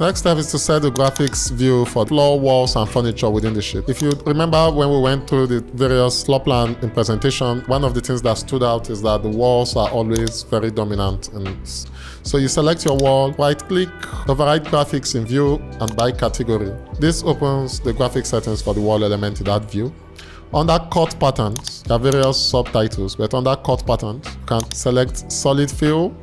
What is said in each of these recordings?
Next step is to set the graphics view for floor, walls, and furniture within the ship. If you remember when we went through the various floor plan in presentation, one of the things that stood out is that the walls are always very dominant. And so you select your wall, right click, override graphics in view, and by category. This opens the graphic settings for the wall element in that view. Under cut patterns, there are various subtitles, but under cut patterns, you can select solid fill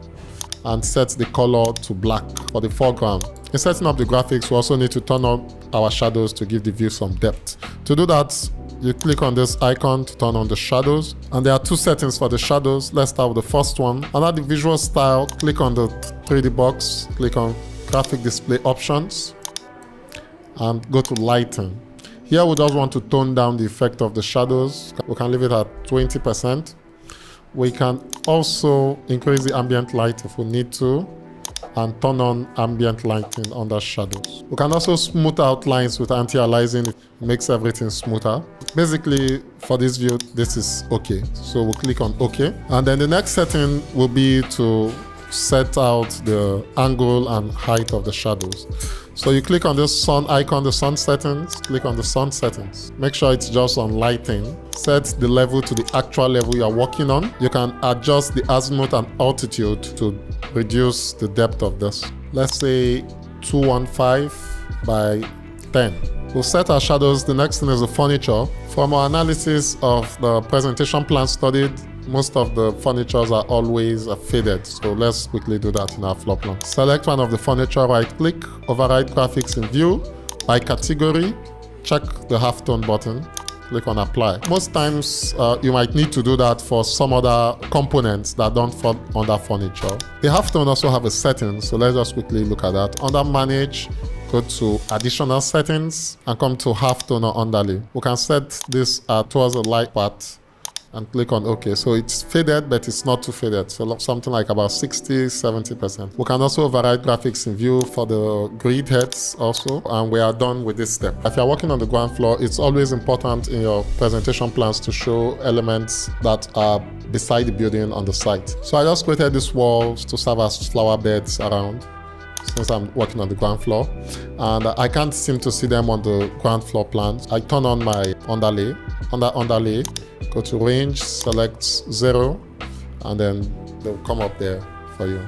and set the color to black for the foreground. In setting up the graphics, we also need to turn on our shadows to give the view some depth. To do that, you click on this icon to turn on the shadows. And there are two settings for the shadows. Let's start with the first one. Under the visual style, click on the 3D box, click on graphic display options, and go to lighting. Here we just want to tone down the effect of the shadows. We can leave it at 20%. We can also increase the ambient light if we need to and turn on ambient lighting under shadows. We can also smooth out lines with anti-aliasing. It makes everything smoother. Basically, for this view, this is okay. So we'll click on OK. And then the next setting will be to set out the angle and height of the shadows. So you click on this sun icon, the sun settings, click on the sun settings. Make sure it's just on lighting. Set the level to the actual level you're working on. You can adjust the azimuth and altitude to reduce the depth of this. Let's say 215 by 10. We'll set our shadows. The next thing is the furniture. From our analysis of the presentation plan studied, most of the furnitures are always faded. So let's quickly do that in our floor plan. Select one of the furniture, right click, override graphics in view. By category, check the halftone button, click on apply. Most times uh, you might need to do that for some other components that don't fall under furniture. The halftone also have a setting, so let's just quickly look at that. Under manage, go to additional settings and come to halftone or underlay. We can set this uh, towards the light part and click on OK. So it's faded, but it's not too faded. So something like about 60, 70%. We can also override graphics in view for the grid heads also. And we are done with this step. If you're working on the ground floor, it's always important in your presentation plans to show elements that are beside the building on the site. So I just created these walls to serve as flower beds around since I'm working on the ground floor and I can't seem to see them on the ground floor plans. I turn on my underlay, under underlay, go to range, select zero, and then they'll come up there for you.